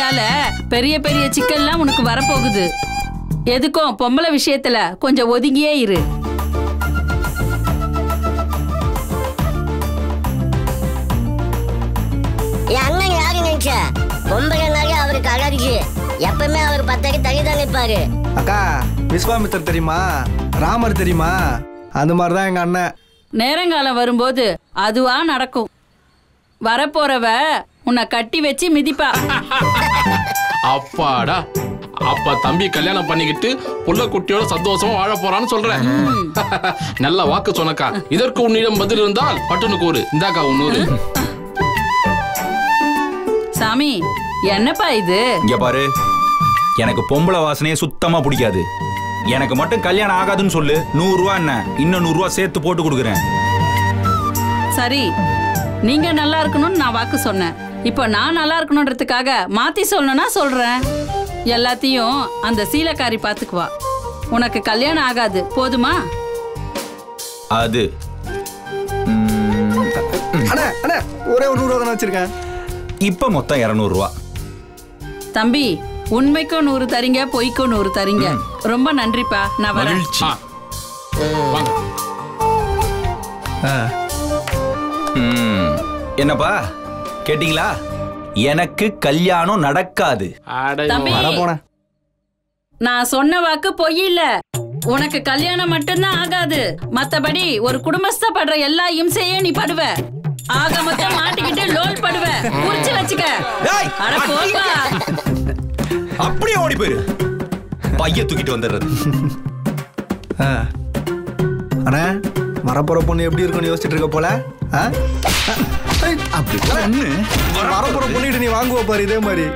சாமியால பெரிய பெரிய சிக்கல்லாம் உனக்கு வரப்போகுது. எதுக்கும் பொம்பளை விஷயத்துல கொஞ்சம் ஒதுங்கியே இரு. அண்ணன் யாரு நினைச்ச? பொம்பளைனாலே அவருக்கு அலர்ஜி எப்பவுமே அவர் பத்தடி தான் நிற்பாரு அக்கா விஸ்வாமித்தர் தெரியுமா? ராமர் தெரியுமா? அந்த மாதிரி தான் எங்க அண்ணன். நேரங்காலம் வரும்போது அதுவா நடக்கும். வரப்போறவ உன்னை கட்டி வச்சு மிதிப்பா. அப்பாடா. அப்ப தம்பி கல்யாணம் பண்ணிக்கிட்டு புள்ள குட்டியோட சந்தோஷமா வாழ போறான்னு சொல்றேன் நல்ல வாக்கு சொன்னக்கா. இதற்கு உன்னிடம் பதில் இருந்தால் பட்டுன்னு கூறு. இந்தாக்கா உன்னூறு சாமி என்னப்பா இது? இங்க பாரு. எனக்கு பொம்பளை வாசனையே சுத்தமா பிடிக்காது. எனக்கு மட்டும் கல்யாணம் ஆகாதுன்னு சொல்லு. நூறு ரூபா என்ன? இன்னும் நூறு ரூபா சேர்த்து போட்டு கொடுக்குறேன். சரி நீங்க நல்லா இருக்கணும்னு நான் வாக்கு சொன்னேன். இப்போ நான் நல்லா இருக்கணுன்றதுக்காக மாத்தி சொல்லணும்னா சொல்றேன். எல்லாத்தையும் அந்த சீலக்காரி பாத்துக்குவா. உனக்கு கல்யாணம் ஆகாது போதுமா? அது. அண்ணா அண்ணா ஒரே ஒரு நூறு தானே வச்சிருக்கேன். இப்ப மொத்தம் இருநூறு ரூபா. தம்பி உண்மைக்கும் நூறு தரீங்க பொய்க்கும் நூறு தரீங்க. ரொம்ப நன்றிப்பா நான் வரேன். மகிழ்ச்சி. வாங்க. ம், என்னப்பா கேட்டீங்களா? எனக்கு கல்யாணம் நடக்காது. அட தம்பி போனேன். நான் சொன்ன வாக்கு பொய் இல்ல. உனக்கு கல்யாணம் மட்டும்தான் ஆகாது. மத்தபடி ஒரு குடும்பஸ்தப்படுற எல்லா இம்சையும் நீ படுவ. ஆக மொத்தம் மாட்டிக்கிட்டு லோல் படுவ. குறிச்சு வச்சுக்க. டேய், அட. போப்பா. அப்படியே ஓடி போயிரு. பைய தூக்கிட்டு வந்துடுறது. ஆ. அண்ணா வரப்போற பொண்ணு எப்படி இருக்கும்னு யோசிச்சுட்டு இருக்க போல? ஆ? அப்படி வரப்புற பொண்ணுகிட்ட நீ வாங்குவ பாரு இதே மாதிரி.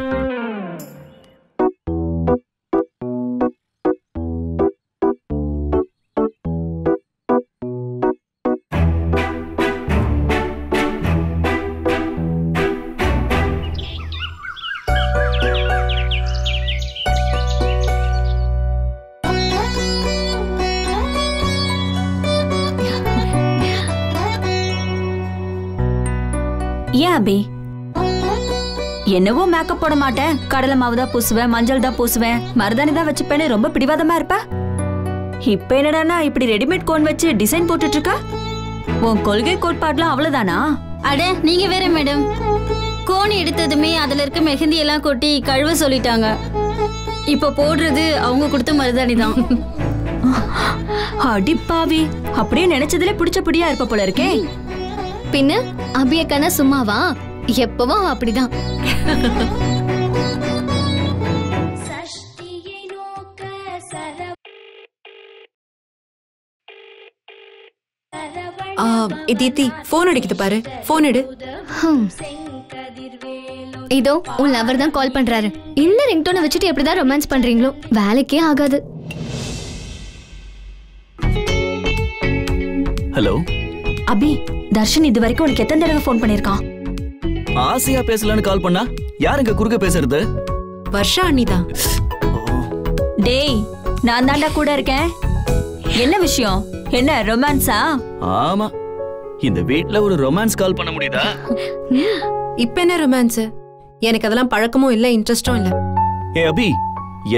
அபி என்னவோ மேக்கப் போட மாட்டேன். கடலை மாவு தான் பூசுவேன் மஞ்சள் தான் பூசுவேன். மருதாணி தான் வச்சுப்பேன்னு ரொம்ப பிடிவாதமா இருப்ப? இப்ப என்னடான்னா இப்படி ரெடிமேட் கோன் வச்சு டிசைன் போட்டுட்டு இருக்க உன் கொள்கை கோட்பாடுலாம் அவ்வளவுதானா? அட நீங்க வேற மேடம் கோணி எடுத்ததுமே அதுல இருக்க மெஹந்தி எல்லாம் கொட்டி கழுவ சொல்லிட்டாங்க. இப்ப போடுறது அவங்க கொடுத்த மருதாணி தான். அடிப்பாவி அப்படியே நினைச்சதுல பிடிச்ச பிடியா இருப்ப போல இருக்கே. பின்ன? அபியக்கனா சும்மாவா? எப்பவும் அவ அப்படிதான் ஆ, தீப்தி போன் அடிக்குது பாரு. போன் எடு. ஹம். இதோ உன் லவர் தான் கால் பண்றாரு. இந்த ரிங்டோனை வச்சுட்டு எப்படிதான் ரொமான்ஸ் பண்றீங்களோ? வேலைக்கே ஆகாது. ஹலோ அபி தர்ஷன் இது வரைக்கும் உனக்கு எத்தனை தடவை ஃபோன் பண்ணிருக்கான் ஆசையா பேசலான்னு கால் பண்ணா? யாருங்க குறுக்க பேசுறது? வர்ஷா அண்ணிதான் டேய் நான் தாண்டா கூட இருக்கேன். என்ன விஷயம்? என்ன ரொமான்ஸா ஆமா. இந்த வீட்ல ஒரு ரொமான்ஸ் கால் பண்ண முடியுதா? இப்ப என்ன ரொமான்ஸ் எனக்கு அதெல்லாம் பழக்கமும் இல்ல இன்ட்ரெஸ்டும் இல்ல. ஏ அபி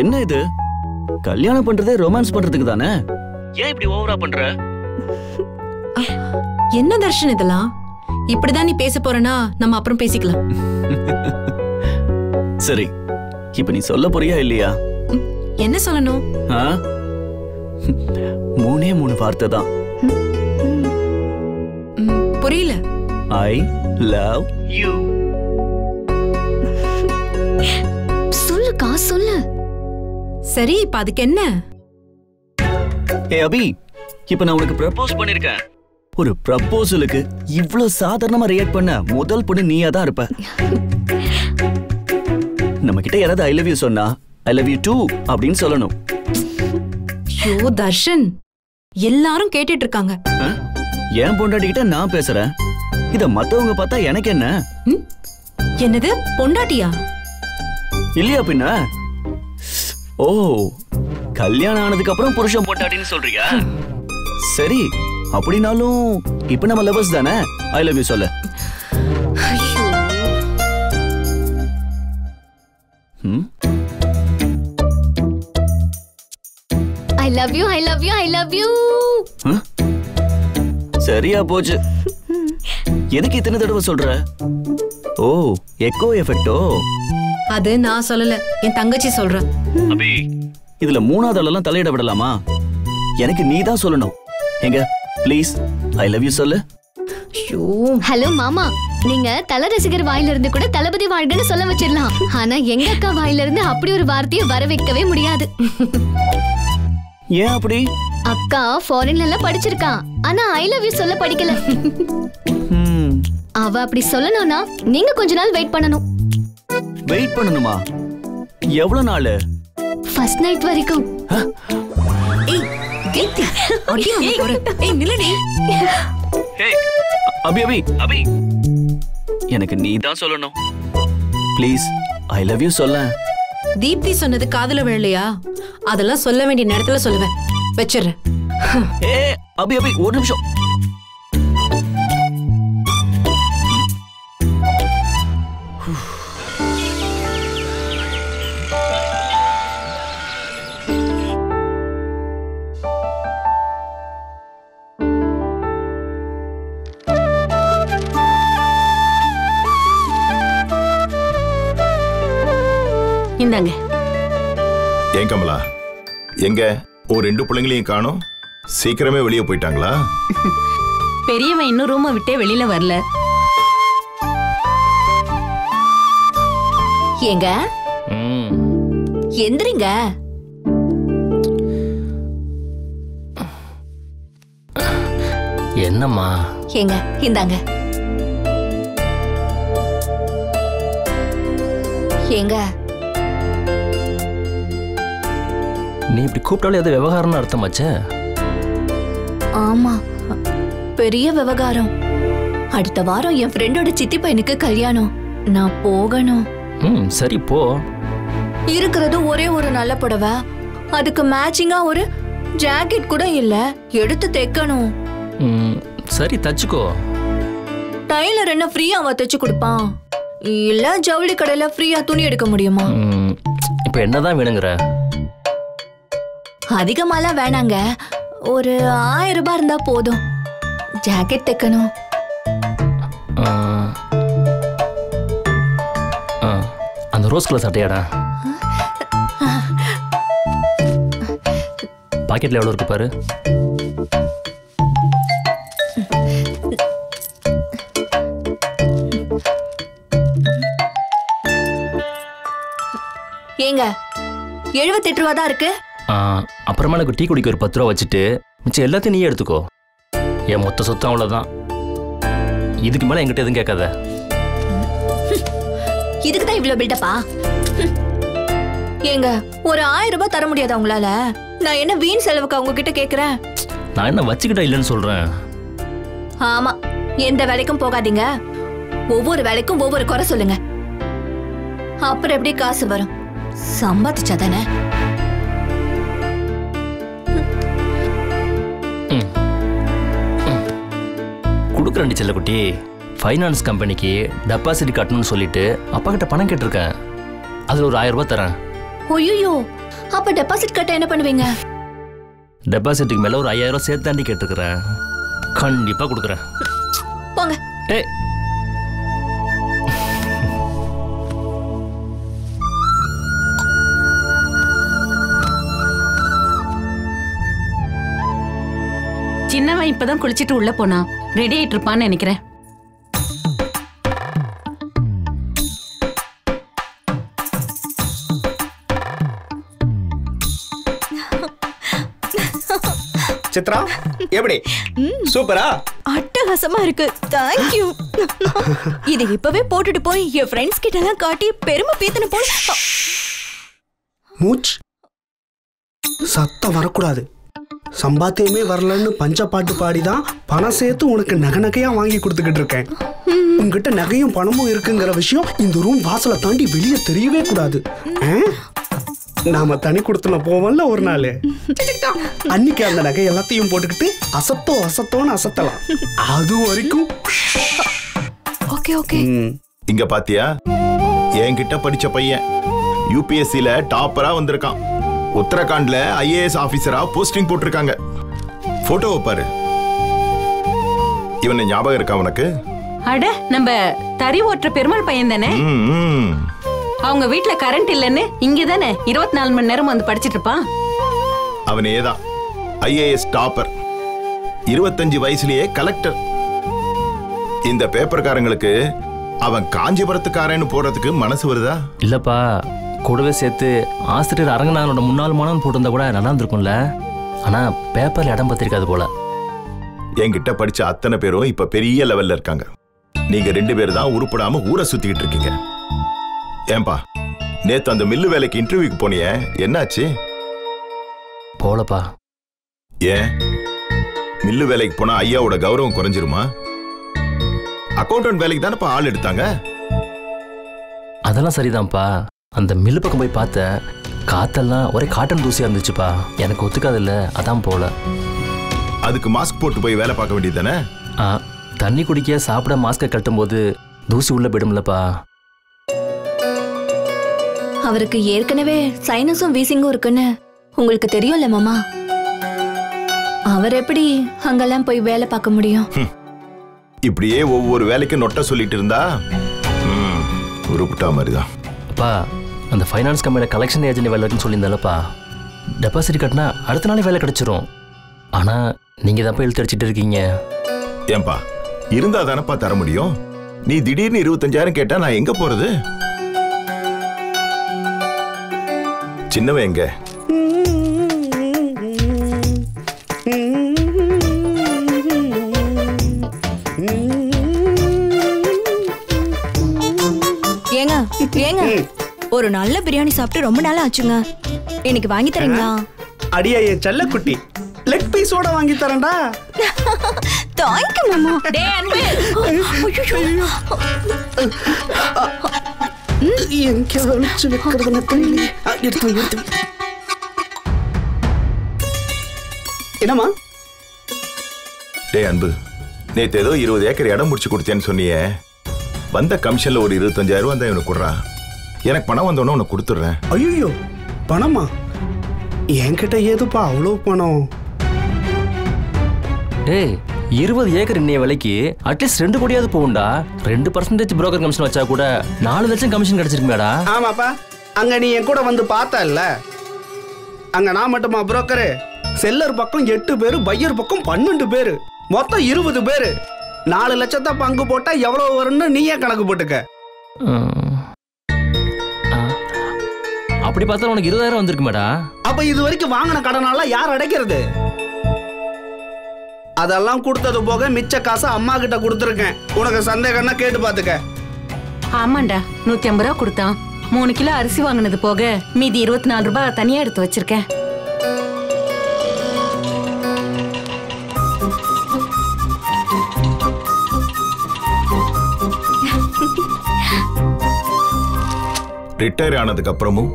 என்ன இது? கல்யாணம் பண்றதே ரொமான்ஸ் பண்றதுக்கு தானே? ஏன் இப்படி ஓவரா பண்ற? என்ன தர்ஷன் இதெல்லாம்? இப்படிதான் நீ பேச போறனா நம்ம அப்புறம் பேசிக்கலாம். சரி இப்ப நீ சொல்ல போறியா இல்லையா? என்ன சொல்லணும்? ஆ? மூணே மூணு வார்த்தை தான். புரியல. I love you. சொல்லுக்கா சொல்லு. சரி இப்ப அதுக்கு என்ன? ஏ அபி இப்ப நான் உனக்கு ப்ரப்போஸ் பண்ணிருக்கேன். ஒரு ப்ரப்போசலுக்கு இவ்ளோ சாதாரணமா ரியாக்ட் பண்ண முதல் பொண்ணு நீயா தான் இருப்ப. நம்ம கிட்ட யாராவது ஐ லவ் யூ சொன்னா ஐ லவ் யூ டூ அப்படின்னு சொல்லணும். ஐயோ தர்ஷன் எல்லாரும் கேட்டுட்டு இருக்காங்க? என் பொண்டாட்டி கிட்ட நான் பேசுறேன். இத மத்தவங்க பார்த்தா எனக்கு என்ன? என்னது? பொண்டாட்டியா? இல்லையா பின்ன? ஓ கல்யாணம் ஆனதுக்கு அப்புறம் புருஷன் பொண்டாட்டின்னு சொல்றியா? சரி அப்படினாலும் இப்ப நம்ம லவர்ஸ் தானே? ஐ லவ் யூ சொல்ல. I love you I love you I love you? சரியா போச்சு. எதுக்கு இத்தனை தடவை சொல்ற? ஓ எக்கோ எஃபெக்டோ அது நான் சொல்லல என் தங்கச்சி சொல்றேன் அபி இதுல மூணாவது ஆளெல்லாம் தலையிட விடலாமா? எனக்கு நீ தான் சொல்லணும். எங்க? ப்ளீஸ் ஐ லவ் யூ சொல்லு. ஐயோ. ஹலோ மாமா. நீங்க தல ரசிகர் வாயில இருந்து கூட தளபதி வாழ்கன்னு சொல்ல வச்சிடலாம். ஆனா எங்க அக்கா வாயில இருந்து அப்படி ஒரு வார்த்தையை வர வைக்கவே முடியாது. ஏன் அப்படி? அக்கா ஃபாரின்ல எல்லாம் படிச்சிருக்கா. ஆனா ஐ லவ் யூ சொல்ல படிக்கல. அவ அப்படி சொல்லணும்னா நீங்க கொஞ்ச நாள் வெயிட் பண்ணணும். வெயிட் பண்ணணுமா? எவ்வளவு நாள்? ஃபர்ஸ்ட் நைட் வரைக்கும். கீர்த்தி அடி அங்க போற ஏய் நில்லடி. அபி அபி அபி. எனக்கு நீ தான் சொல்லணும். ப்ளீஸ் ஐ லவ் யூ சொல்ல. தீப்தி சொன்னது காதுல விழலையா? அதெல்லாம் சொல்ல வேண்டிய நேரத்துல சொல்லுவேன். வச்சிடுறேன். ஏ அபி அபி ஒரு நிமிஷம். இந்தாங்க ஏன் கமலா? எங்க? ஒரு ரெண்டு பிள்ளைங்களையும் காணோம். சீக்கிரமே வெளியே போயிட்டாங்களா? பெரியவன் இன்னும் ரூமை விட்டே வெளியில வரல. ஏங்க? எந்திரிங்க. என்னம்மா? ஏங்க இந்தாங்க. ஏங்க நீ இப்படி கூப்பிட்டாலே அது விவகாரம்னு அர்த்தமாச்சே ஆமா. பெரிய விவகாரம். அடுத்த வாரம் என் ஃப்ரெண்டோட சித்தி பையனுக்கு கல்யாணம். நான் போகணும். ம் சரி போ. இருக்கிறது ஒரே ஒரு நல்ல புடவை. அதுக்கு மேட்சிங்கா ஒரு ஜாக்கெட் கூட இல்ல. எடுத்து தைக்கணும். ம் சரி தச்சுக்கோ. டைலர் என்ன ஃப்ரீயாவா தைச்சு கொடுப்பான்? இல்ல ஜவுளி கடையில ஃப்ரீயா துணி எடுக்க முடியுமா? இப்போ என்னதான் வேணுங்கிற? அதிகமாலாம் வேணாங்க. ஒரு ஆயிரம் ரூபாய் இருந்தா போதும். ஜாக்கெட் தைக்கணும். அந்த ரோஸ் கலர் சட்டையாடா? பாக்கெட்ல எவ்வளோ இருக்கு பாரு. ஏங்க எழுபத்தெட்டு ரூபா தான் இருக்கு அப்புறமா எனக்கு டீ குடிக்க ஒரு பத்து ரூபா வச்சுட்டு மிச்சம் எல்லாத்தையும் நீயே எடுத்துக்கோ. என் மொத்த சொத்தம் அவ்வளோதான் இதுக்கு மேலே என்கிட்ட எதுவும் கேட்காத. இதுக்கு தான் இவ்வளவு பில்டப்பா ஏங்க ஒரு ஆயிரம் ரூபாய் தர முடியாதா உங்களால நான் என்ன வீண் செலவுக்கு அவங்க கிட்ட கேக்குறேன்? நான் என்ன வச்சுக்கிட்டா இல்லைன்னு சொல்கிறேன் ஆமா எந்த வேலைக்கும் போகாதீங்க. ஒவ்வொரு வேலைக்கும் ஒவ்வொரு குறை சொல்லுங்க. அப்புறம் எப்படி காசு வரும்? சம்பாதிச்சா தானே கொடுக்குறேன் செல்லக்குட்டி. ஃபைனான்ஸ் கம்பெனிக்கு டெபாசிட் கட்டணும்னு சொல்லிட்டு அப்பா கிட்ட பணம் கேட்டிருக்கேன். அதில் ஒரு ஆயிரம் ரூபாய் தரேன். ஐயோ அப்ப டெபாசிட் கட்ட என்ன பண்ணுவீங்க? டெபாசிட்டுக்கு மேலே ஒரு ஐயாயிரம் ரூபாய் சேர்த்து தாண்டி கேட்டிருக்கிறேன். கண்டிப்பாக கொடுக்குறேன். போங்க. ஏ சின்னவன் இப்பதான் குளிச்சிட்டு உள்ள போனா? ரெடி ஆயிட்டு இருப்பான்னு நினைக்கிறேன். சித்ரா எப்படி? சூப்பரா? அட்டகாசமா இருக்கு. தேங்க்யூ இது இப்பவே போட்டுட்டு போய் என் ஃப்ரெண்ட்ஸ் கிட்ட எல்லாம் காட்டி பெருமை பீத்தன போல. மூச் சத்தம் வரக்கூடாது. சம்பாத்தியமே வரலன்னு பஞ்ச பாட்டு பாடிதான் பணம் சேர்த்து உனக்கு நகை நகையா வாங்கி கொடுத்துக்கிட்டு இருக்கேன். உன்கிட்ட நகையும் பணமும் இருக்குங்கிற விஷயம் இந்த ரூம் வாசலை தாண்டி வெளியே தெரியவே கூடாது? நாம தனி கொடுத்துன போவோம்ல ஒரு நாள். அன்னைக்கு அந்த நகை எல்லாத்தையும் போட்டுக்கிட்டு அசத்தோ அசத்தோன்னு அசத்தலாம். அது வரைக்கும் ஓகே ஓகே. இங்க பாத்தியா? என்கிட்ட படிச்ச பையன். யூபிஎஸ்சில டாப்பரா வந்திருக்கான். உத்தரகாண்ட்ல ஐஏஎஸ் ஆபீசரா போஸ்டிங் போட்டிருக்காங்க. போட்டோவை பாரு. இவனை ஞாபகம் இருக்கா உனக்கு? அட நம்ம தறி ஓட்டுற பெருமாள் பையன் தானே. அவங்க வீட்ல கரண்ட் இல்லைன்னு இங்க தானே இருபத்தி நாலு மணி நேரம் வந்து படிச்சிட்டு இருப்பான். அவனே தான் ஐஏஎஸ் டாப்பர் இருபத்தஞ்சு வயசுலயே கலெக்டர் இந்த பேப்பர்காரங்களுக்கு அவன் காஞ்சிபுரத்துக்காரன்னு போடுறதுக்கு மனசு வருதா? இல்லப்பா. கூடவே சேர்த்து ஆசிரியர் அரங்கநாதனோட முன்னாள் மாணவன் போட்டிருந்தா கூட நல்லா இருந்திருக்கும்ல ஆனா பேப்பர்ல இடம் பத்திருக்காது போல. என்கிட்ட படிச்ச அத்தனை பேரும் இப்ப பெரிய லெவல்ல இருக்காங்க. நீங்க ரெண்டு பேர் தான் உருப்படாம ஊரை சுத்திக்கிட்டு இருக்கீங்க. ஏன்பா நேத்து அந்த மில்லு வேலைக்கு இன்டர்வியூக்கு போனியே என்னாச்சு? போலப்பா. ஏன்? மில்லு வேலைக்கு போனா ஐயாவோட கௌரவம் குறைஞ்சிருமா? அக்கௌண்டன்ட் வேலைக்கு தானப்பா ஆள் எடுத்தாங்க? அதெல்லாம் சரிதான்ப்பா. அந்த மில்லு பக்கம் போய் பார்த்தேன் காத்தெல்லாம் ஒரே காட்டன் தூசியா இருந்துச்சுப்பா. எனக்கு ஒத்துக்காதில்ல அதான் போல. அதுக்கு மாஸ்க் போட்டு போய் வேலை பார்க்க வேண்டியது தானே தண்ணி குடிக்க சாப்பிட மாஸ்கை கட்டும் போது தூசி உள்ள போயிடும்லப்பா. அவருக்கு ஏற்கனவே சைனஸும் வீசிங்கும் இருக்குன்னு உங்களுக்கு தெரியும்ல மாமா? அவர் எப்படி அங்கெல்லாம் போய் வேலை பார்க்க முடியும்? இப்படியே ஒவ்வொரு வேலைக்கும் நொட்ட சொல்லிட்டு இருந்தா உருப்பிட்டா மாதிரிதான். அப்பா அந்த ஃபைனான்ஸ் கம்பெனியில் கலெக்ஷன் ஏஜென்ட் வேலை இருக்குன்னு சொல்லியிருந்தாலப்பா டெபாசிட் கட்டினா அடுத்த நாளே வேலை கிடச்சிரும். ஆனால் நீங்கள் தான் எழுத்து அடிச்சிட்டு இருக்கீங்க. ஏன்பா இருந்தா தானப்பா தர முடியும்? நீ திடீர்னு இருபத்தஞ்சாயிரம் கேட்டா நான் எங்க போறது? சின்னவன் எங்க? ஏங்க ஒரு நல்ல பிரியாணி சாப்பிட்டு ரொம்ப நாள் ஆச்சுங்க. எனக்கு வாங்கி தரீங்களா? அடியா என் செல்லக்குட்டி. லெக் பீஸோட வாங்கி தரேன்டா. தேங்க்யூ மாமா டேய் அன்பு. எங்க வைக்கிறதுன்னு தெரியலையே. எடுத்து எடுத்து. என்னம்மா? டேய் அன்பு. நேத்து ஏதோ இருபது ஏக்கர் இடம் முடிச்சு கொடுத்தேன்னு சொன்னியே. வந்த கமிஷன்ல ஒரு இருபத்தஞ்சாயிரம் ரூபா தான் இவனுக்கு கொடுறா. எனக்கு பணம் வந்தோடனே உனக்கு கொடுத்துட்றேன். ஐயோ பணமா? என்கிட்ட ஏதுப்பா அவ்வளோ பணம்? டேய் இருபது ஏக்கர் இன்னைய விலைக்கு அட்லீஸ்ட் ரெண்டு கோடியாவது போகும்டா. ரெண்டு பர்சன்டேஜ் புரோக்கர் கமிஷன் வச்சா கூட நாலு லட்சம் கமிஷன் கிடைச்சிருக்குமேடா. ஆமாப்பா. அங்க நீ என் கூட வந்து பார்த்தல்ல. அங்க நான் மட்டுமா புரோக்கரு செல்லர் பக்கம் எட்டு பேரு பையர் பக்கம் பன்னெண்டு பேரு. மொத்தம் இருபது பேரு. நாலு லட்சத்தை பங்கு போட்டா எவ்வளவு வரும்னு நீயே கணக்கு போட்டுக்க. அப்படி பார்த்தா உனக்கு இருபதாயிரம் வந்திருக்குமேடா. அப்ப இது வரைக்கும் வாங்கின கடனால யார் அடைக்கிறது? அதெல்லாம் கொடுத்தது போக மிச்ச காசை அம்மா கிட்ட கொடுத்துருக்கேன். உனக்கு சந்தேகம்னா கேட்டு பாத்துக்க ஆமாண்டா நூத்தி ஐம்பது ரூபா கொடுத்தான். மூணு கிலோ அரிசி வாங்கினது போக மீதி இருபத்தி நாலு ரூபாய் தனியா எடுத்து வச்சிருக்கேன். ரிட்டையர் ஆனதுக்கு அப்புறமும்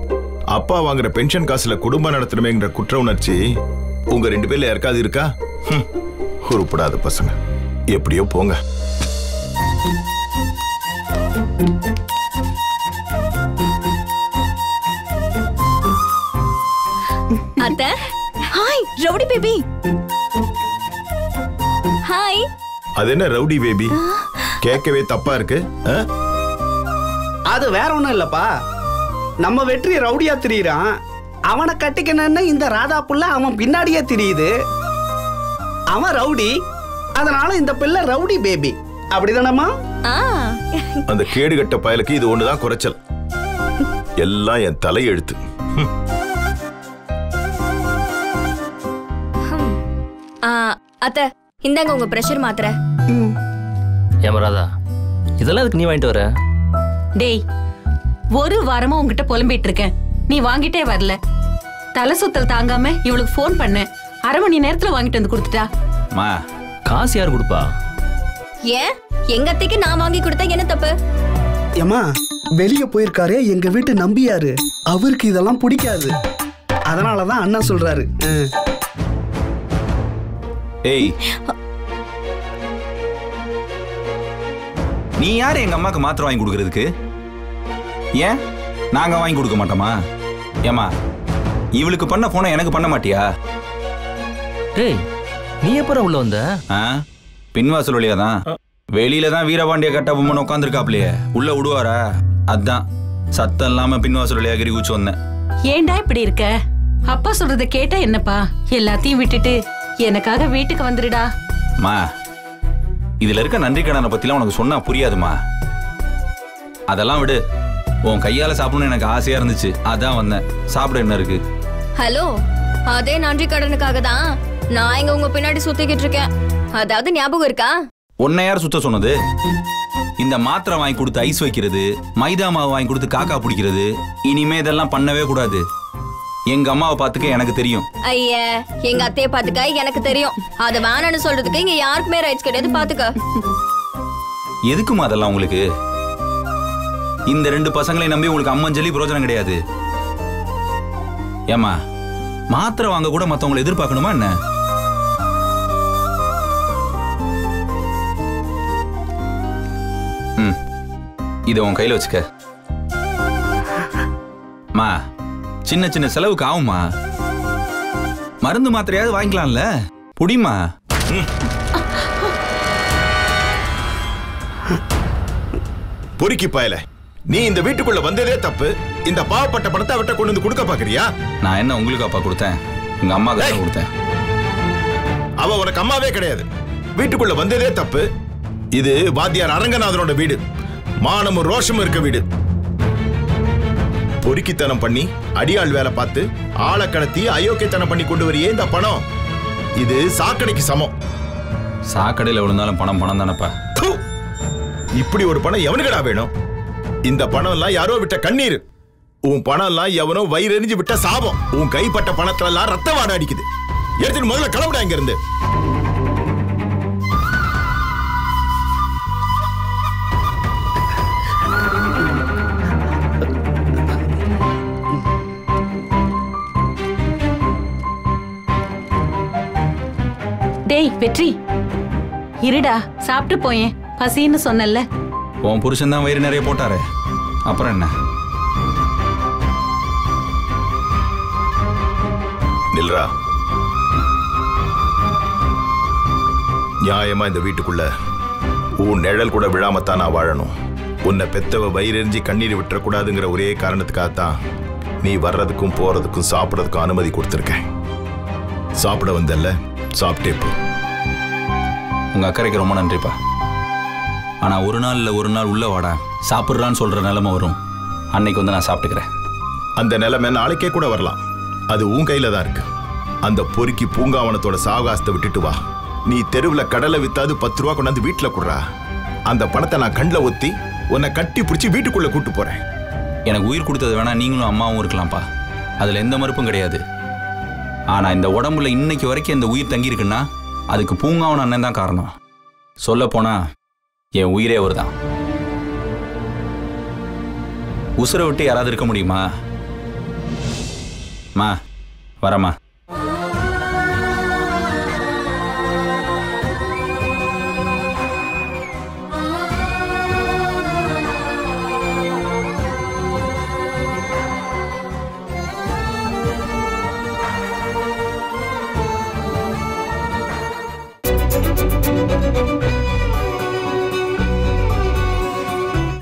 அப்பா வாங்குற பென்ஷன் காசுல குடும்பம் நடத்தணுமேங்கிற குற்ற உணர்ச்சி உங்க ரெண்டு பேர்ல யாருக்காவது இருக்கா? ஹம், உருப்படாத பசங்க. எப்படியோ போங்க. அத்தை? ஹாய் ரவுடி பேபி ஹாய் அது என்ன ரவுடி பேபி கேட்கவே தப்பா இருக்கு? அது வேற ஒண்ணும் இல்லப்பா. நம்ம வெற்றி ரவுடியா திரியிறான். அவனை கட்டிக்கணும்னு இந்த ராதா புள்ள அவன் பின்னாடியே திரியுது. அவன் ரவுடி. அதனால இந்த பிள்ளை ரவுடி பேபி. அப்படிதானம்மா? ஆ. அந்த கேடுகட்ட பயலுக்கு இது ஒண்ணுதான் குறைச்சல். எல்லாம் என் தலையெழுத்து. ஆ, அத்தை இந்தாங்க உங்க பிரஷர் மாத்திரை. ஏமராதா இதெல்லாம் அதுக்கு நீ வாங்கிட்டு வர? டேய் ஒரு வாரமா உன்கிட்ட புலம்பிட்டு இருக்கேன் நீ வாங்கிட்டே வரல. தலை சுத்தல் தாங்காம இவளுக்கு ஃபோன் பண்ணேன் அரை மணி நேரத்துல வாங்கிட்டு வந்து கொடுத்துட்டா. மா காசு யார் கொடுப்பா? ஏன்? எங்க அத்தைக்கு நான் வாங்கி கொடுத்தா என்ன தப்பு? ஏமா வெளிய போயிருக்காரே எங்க வீட்டு நம்பியாரு அவருக்கு இதெல்லாம் பிடிக்காது. அதனாலதான் அண்ணன் சொல்றாரு. ஏய். நீ யாரு எங்க அம்மாக்கு மாத்திரை வாங்கி கொடுக்கறதுக்கு? ஏன்? நாங்க வாங்கி கொடுக்க மாட்டோமா? ஏமா இவளுக்கு பண்ண போன எனக்கு பண்ண மாட்டியா? டேய் நீ எப்பறம் உள்ள வந்த? பின்வாசல் வழியா தான். வெளியில தான் வீரபாண்டிய கட்டபொம்மன் உட்காந்துருக்காப்லையே உள்ள விடுவாரா? அதான். சத்தம் இல்லாம பின்வாசல் வழியா கிரி குச்சி வந்தேன். ஏன்டா இப்படி இருக்க? அப்பா சொல்றத கேட்டா என்னப்பா? எல்லாத்தையும் விட்டுட்டு எனக்காக வீட்டுக்கு வந்துடுடா மா இதுல இருக்க நன்றி கடனை பத்திலாம் உனக்கு சொன்னா புரியாதுமா? அதெல்லாம் விடு. உன் கையால சாப்பிடணும்னு எனக்கு ஆசையா இருந்துச்சு. அதான் வந்தேன். சாப்பிட என்ன இருக்கு? ஹலோ அதே நன்றி கடனுக்காக தான் நான் இங்க உங்க பின்னாடி சுத்திக்கிட்டு இருக்கேன். அதாவது ஞாபகம் இருக்கா? உன்னை யார் சுத்த சொன்னது? இந்த மாத்திரை வாங்கி கொடுத்து ஐஸ் வைக்கிறது மைதா மாவு வாங்கி கொடுத்து காக்கா பிடிக்கிறது இனிமே இதெல்லாம் பண்ணவே கூடாது. எங்க அம்மாவை பார்த்துக்க எனக்கு தெரியும். ஐய எங்க அத்தைய பாத்துக்க எனக்கு தெரியும். அத வேணாம்னு சொல்றதுக்கு இங்க யாருக்குமே ரைட்ஸ் கிடையாது பாத்துக்க எதுக்குமா அதெல்லாம் உங்களுக்கு? இந்த ரெண்டு பசங்களை நம்பி உங்களுக்கு அம்மஞ்சலி பிரோஜனம் கிடையாது. ஏமா மாத்திரை வாங்க கூட மற்றவங்களை எதிர்பார்க்கணுமா என்ன? இதை உன் கையில வச்சுக்க. மா சின்ன சின்ன செலவுக்கு ஆகுமா மருந்து மாத்திரையாவது வாங்கிக்கலாம்ல? புடிமா பொறுக்கி பாயல. நீ இந்த வீட்டுக்குள்ள வந்ததே தப்பு. இந்த பாவப்பட்ட பணத்தை அவட்ட கொண்டு வந்து கொடுக்க பாக்குறியா? நான் என்ன உங்களுக்கு அப்பா கொடுத்தேன்? எங்க அம்மாவுக்கு தான் கொடுத்தேன்? அவ உனக்கு அம்மாவே கிடையாது. வீட்டுக்குள்ள வந்ததே தப்பு. இது வாத்தியார் அரங்கநாதனோட வீடு. மானமும் ரோஷமும் இருக்க வீடு. பொறுக்கித்தனம் பண்ணி அடியாள் வேலை பார்த்து ஆளை கடத்தி அயோக்கியத்தனம் பண்ணி கொண்டு வரியே இந்த பணம். இது சாக்கடைக்கு சமம். சாக்கடையில் விழுந்தாலும் பணம் பணம் தானப்பா! இப்படி ஒரு பணம் எவனுக்கடா வேணும்? இந்த பணம் எல்லாம் யாரோ விட்ட கண்ணீர். உன் பணம் எல்லாம் எவனோ வயிறெறிஞ்சு விட்ட சாபம். உன் கைப்பட்ட பணத்துல எல்லாம் ரத்த வாட அடிக்குது. எடுத்துட்டு முதல்ல கிளம்புடா இங்க இருந்து டேய் வெற்றி. இருடா சாப்பிட்டு போயேன். பசின்னு சொன்னல உன் புருஷன் தான் வயிறு நிறைய போட்டாரு. அப்புறம் என்ன? நில்றா. நியாயமா இந்த வீட்டுக்குள்ள உன் நிழல் கூட விழாமத்தான் நான் வாழணும். உன்னை பெத்தவ வயிறெறிஞ்சி கண்ணீர் விட்டுறக்கூடாதுங்கிற ஒரே காரணத்துக்காகத்தான் நீ வர்றதுக்கும் போறதுக்கும் சாப்பிடறதுக்கும் அனுமதி கொடுத்துருக்கேன். சாப்பிட வந்தல்ல சாப்பிட்டே போ. உங்க அக்கறைக்கு ரொம்ப நன்றிப்பா. ஆனா ஒரு நாள் இல்ல ஒரு நாள் உள்ள வாடா. சாப்பிட்றான்னு சொல்ற நிலைமை வரும். அன்னைக்கு வந்து நான் சாப்பிட்டுக்கிறேன். அந்த நிலைமை நாளைக்கே கூட வரலாம். அது உன் கையில தான் இருக்கு. அந்த பொறுக்கி பூங்காவனத்தோட சாவகாசத்தை விட்டுட்டு வா. நீ தெருவுல கடலை வித்தாது பத்து ரூபா கொண்டாந்து வீட்டுல குடுறா. அந்த பணத்தை நான் கண்ணில் ஒத்தி உன்னை கட்டி பிடிச்சி வீட்டுக்குள்ள கூட்டு போறேன். எனக்கு உயிர் கொடுத்தது வேணா நீங்களும் அம்மாவும் இருக்கலாம்ப்பா. அதுல எந்த மறுப்பும் கிடையாது. ஆனா இந்த உடம்புல இன்னைக்கு வரைக்கும் இந்த உயிர் தங்கி இருக்குன்னா அதுக்கு பூங்காவன் அண்ணன் தான் காரணம். சொல்ல போனா என் உயிரே அவர் தான் உசுரை விட்டு யாராவது இருக்க முடியுமா? மா வரமா